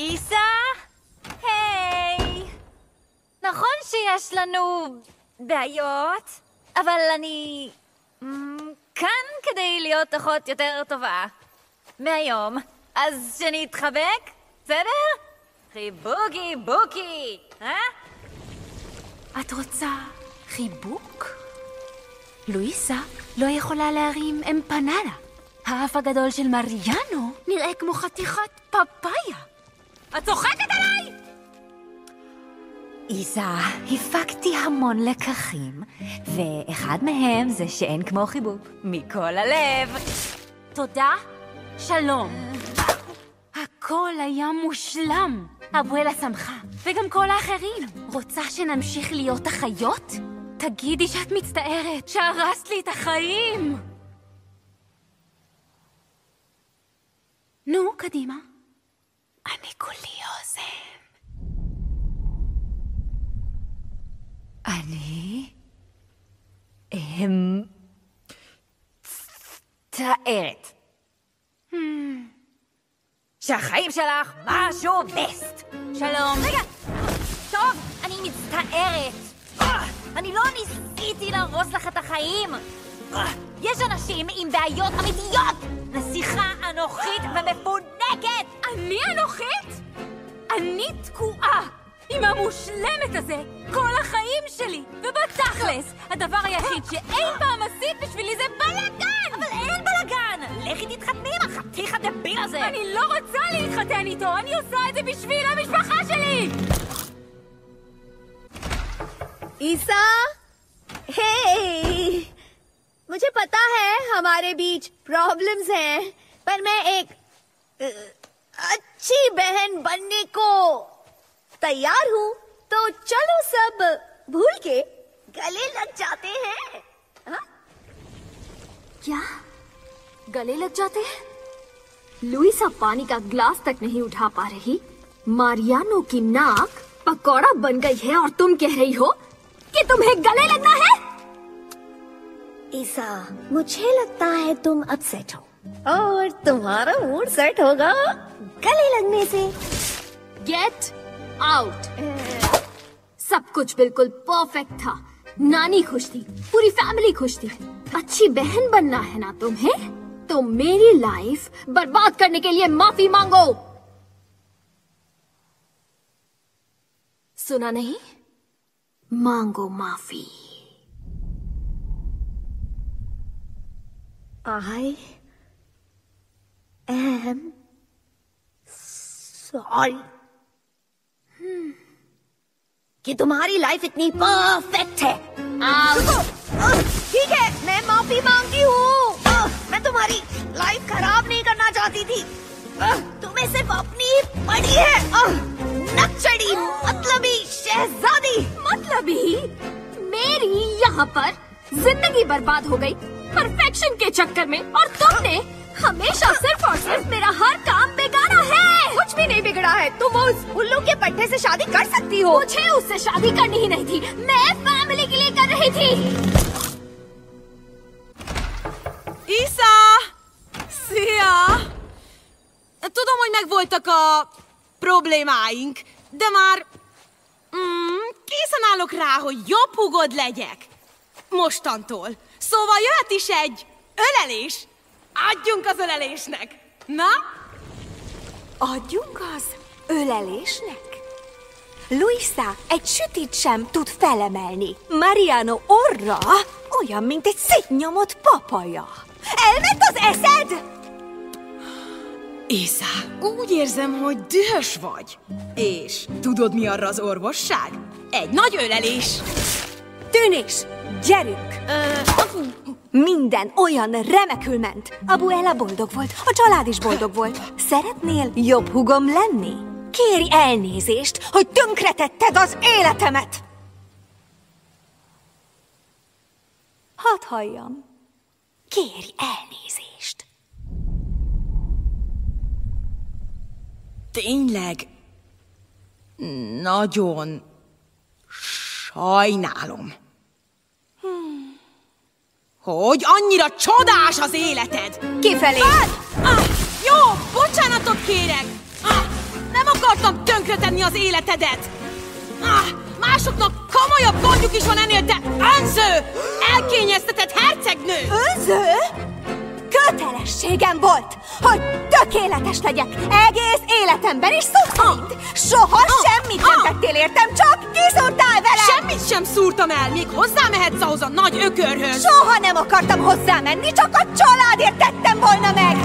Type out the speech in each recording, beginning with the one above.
איסה? היי! נכון שיש לנו בעיות, אבל אני אמ, כאן כדי להיות אחות יותר טובה. מהיום. אז שנתחבק? בסדר? חיבוקי בוקי, אה? את רוצה חיבוק? לואיסה לא יכולה להרים אמפנדה. האף הגדול של מריאנו נראה כמו חתיכת פפאיה. את צוחקת עליי? איזה, הפקתי המון לקחים, ואחד מהם זה שאין כמו חיבוק. מכל הלב. תודה, שלום. הכל היה מושלם. אבואלה שמחה, וגם כל האחרים. רוצה שנמשיך להיות אחיות? תגידי שאת מצטערת, שהרסת לי את החיים! נו, קדימה. אני כולי אוזן. אני... אמ... מצטערת. שהחיים שלך משהו בסט. שלום. רגע, טוב, אני מצטערת. אני לא ניסיתי להרוס לך את החיים. יש אנשים עם בעיות אמיתיות! נסיכה אנוכית ומפונקת! אני אנוכית? אני תקועה! עם המושלמת הזה כל החיים שלי! ובתכלס, הדבר היחיד שאי פעם עשית בשבילי זה בלאגן! אבל אין בלאגן! לכי תתחתני עם החתיך הדביל הזה! אני לא רוצה להתחתן איתו! אני עושה את זה בשביל המשפחה שלי! איסה? היי! मुझे पता है हमारे बीच प्रॉब्लम्स हैं, पर मैं एक अच्छी बहन बनने को तैयार हूँ। तो चलो सब भूल के गले लग जाते हैं। हाँ? क्या? गले लग जाते हैं? लुइसा पानी का ग्लास तक नहीं उठा पा रही। मारियानो की नाक पकौड़ा बन गई है और तुम कह रही हो कि तुम्हें गले लगना है? ईसा मुझे लगता है तुम अपसेट हो। और तुम्हारा मूड सेट होगा। गले लगने से। गेट आउट सब कुछ बिल्कुल परफेक्ट था। नानी खुश थी पूरी फैमिली खुश थी। अच्छी बहन बनना है ना तुम्हें? तो मेरी लाइफ बर्बाद करने के लिए माफ़ी मांगो। सुना नहीं? मांगो माफ़ी। I am sorry. कि तुम्हारी लाइफ इतनी परफेक्ट है। ठीक है मैं माफ़ी मांगती हूँ। मैं तुम्हारी लाइफ खराब नहीं करना चाहती थी। तुम्हें सिर्फ़ अपनी ही पड़ी है। नक्चड़ी मतलबी शहजादी। मतलबी? मेरी यहाँ पर ज़िंदगी बर्बाद हो गई। परफेक्शन के चक्कर में और तुमने हमेशा सिर्फ़ और सिर्फ़ मेरा हर काम बिगाड़ा है कुछ भी नहीं बिगड़ा है तुम उस उल्लू के पट्टे से शादी कर सकती हो मुझे उससे शादी करनी ही नहीं थी मैं फैमिली के लिए कर रही थी Isza! Szia! Tudom, hogy megvoltak a problémáink, de már mm, készen állok rá, hogy jobb hugod legyek. Mostantól. Szóval jöhet is egy ölelés. Adjunk az ölelésnek. Na? Adjunk az ölelésnek? Luisa egy sütit sem tud felemelni. Mariano orra olyan, mint egy szétnyomott papaja. Elment az eszed? Isza, úgy érzem, hogy dühös vagy. És tudod, mi arra az orvosság? Egy nagy ölelés. Tűnés, gyerünk! Minden olyan remekül ment. Abuela boldog volt, a család is boldog volt. Szeretnél jobb hugom lenni? Kéri elnézést, hogy tönkretetted az életemet! Hadd halljam. Kéri elnézést. Tényleg nagyon sajnálom. Hogy annyira csodás az életed! Kifelé! Ah, jó, bocsánatot kérek! Ah, nem akart tönkre tenni az életedet! Ah, másoknak komolyabb gondjuk is van ennél, te önző! Elkényeztetett hercegnő! Önző? Kötelességem volt, hogy tökéletes legyek egész életemben, és szó szerint soha semmit nem tettél értem, csak kiszúrtál sem szúrtam el, még hozzámehetsz ahhoz a nagy ökörhöz! Soha nem akartam hozzámenni, csak a családért tettem volna meg!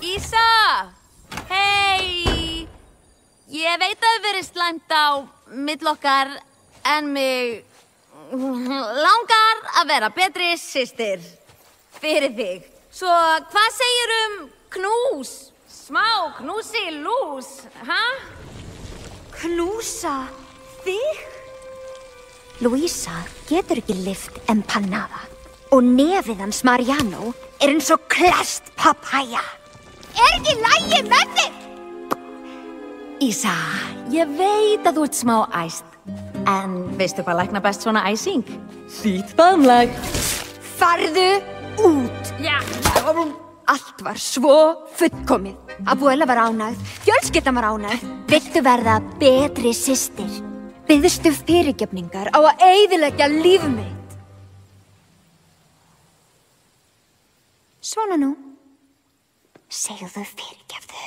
Isa! Hei! Ég veit að verið slæmt á millokkar en mig langar að vera betri systir fyrir þig. Svo hvað segir um knús? Smá knúsi lús, ha? Knúsa þig? Luisa getur ekki lift empanada og nefið hans Mariano er eins og klest papæja. Er ekki lægi með þig? Ísa, ég veit að þú ert smá æst. En veistu hvað lækna best svona æsing? Hlýtt faðmlag. Farðu út! Já. Allt var svo fullkomið. Abuela var ánægð, fjölskyldan var ánægð. Viltu verða betri systir? Byðstu fyrirgefningar á að eigðilegja líf mitt? Svona nú. Segðu fyrirgefðu.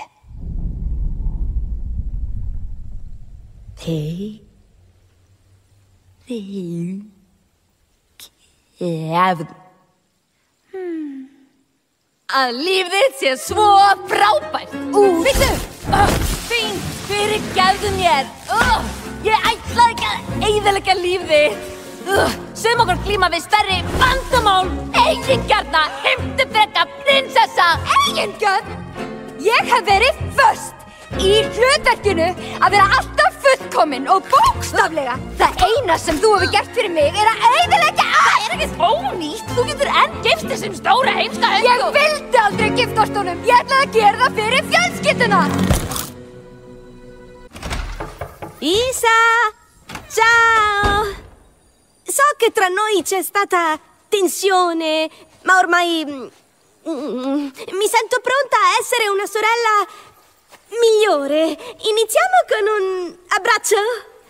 Þig. Þig. Kefn. Að líf þitt sé svo frábært. Út. Vittu. Uh, fín. Fyrir gefðu mér. Uh, ég ætla ekki að eigðalega líf þitt. Uh, sem okkur glíma við stærri vandamál. Eigingjarna, heimtubrekka, prinsessa. Eigingjörn! Ég hef verið först í hlutverkinu að vera alltaf fullkomin og bókstaflega. Það eina sem þú hefur gert fyrir mig er að eigðilegja allt. Það er ekkert ónýtt. Þú getur enn gift þessum stóra heimska Ég vildi aldrei giftast honum. Ég ætlaði að gera það fyrir fjölskylduna. Isa! Ciao! So che tra noi c'è stata tensione, ma ormai mm, mm, mi sento pronta a essere una sorella migliore. Iniziamo con un abbraccio?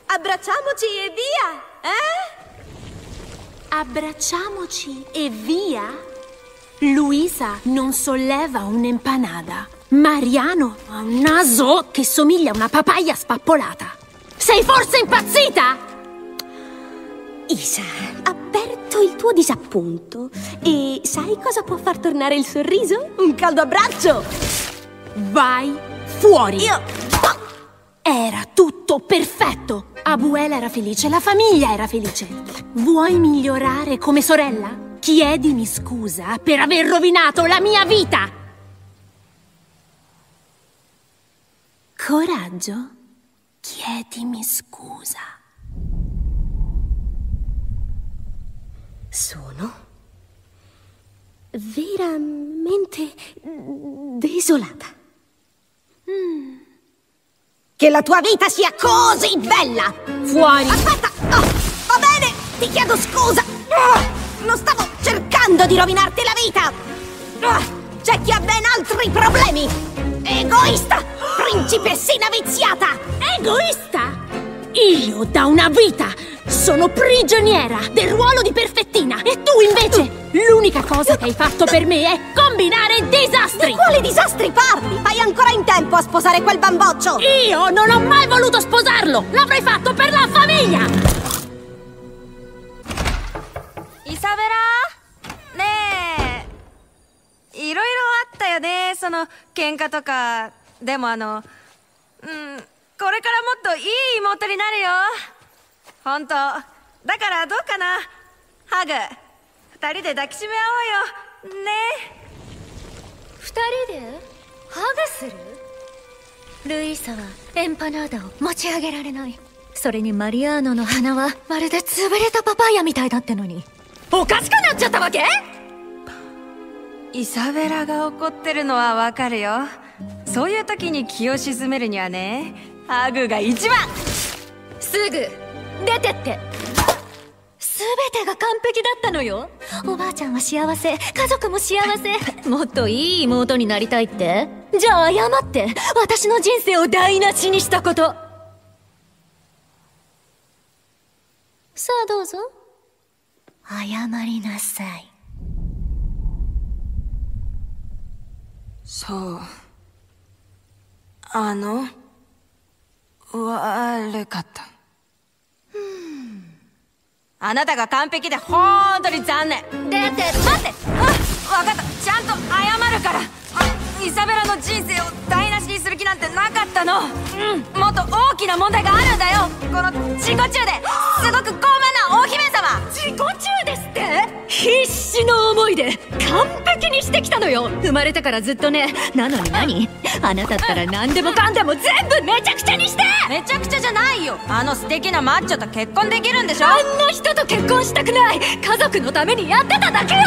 Abbracciamoci e via, eh? Abbracciamoci e via? Luisa non solleva un'empanada. Mariano ha un naso che somiglia a una papaya spappolata. Sei forse impazzita? Isa, avverto il tuo disappunto. E sai cosa può far tornare il sorriso? Un caldo abbraccio! Vai fuori! Io... Tutto perfetto! Abuela era felice, la famiglia era felice. Vuoi migliorare come sorella? Chiedimi scusa per aver rovinato la mia vita! Coraggio? Chiedimi scusa. Sono veramente desolata. Mm. Che la tua vita sia così bella! Fuori! Aspetta! Oh, va bene, ti chiedo scusa! Oh, non stavo cercando di rovinarti la vita! Oh, c'è chi ha ben altri problemi! Egoista! Principessina viziata! Egoista? Io da una vita sono prigioniera del ruolo di perfettina e tu l'unica cosa che hai fatto per me è combinare disastri! Di quali disastri parli? Hai ancora in tempo a sposare quel bamboccio! Io non ho mai voluto sposarlo! L'avrei fatto per la famiglia! イサベラねえいろいろあったよねその喧嘩とかでもあのうんこれからもっといい妹になるよ本当だからどうかなハグ 二人で抱きしめ合おうよ。ね。二人で？ハグする？ルイーサはエンパナーダを持ち上げられない。それにマリアーノの鼻はまるで潰れたパパイヤみたいだってのに。おかしくなっちゃったわけ？イサベラが怒ってるのはわかるよ。そういう時に気を鎮めるにはねハグが一番。すぐ出てって全てが完璧だったのよ。おばあちゃんは幸せ。家族も幸せ。もっといい妹になりたいって。じゃあ謝って。私の人生を台無しにしたこと。さあどうぞ。謝りなさい。そう。あの悪かった。あなたが完璧で本当に残念。でって待って。あ分かった。ちゃんと謝るから。あイサベラの人生を台無しにする気なんてなかったの。うん。もっと大きな問題があるんだよ。この自己中で。すごく高慢な大姫必死の思いで完璧にしてきたのよ。生まれてからずっとね。なのに何？あなたったら何でもかんでも全部めちゃくちゃにして！めちゃくちゃじゃないよ。あの素敵なマッチョと結婚できるんでしょ？あんな人と結婚したくない。家族のためにやってただけよ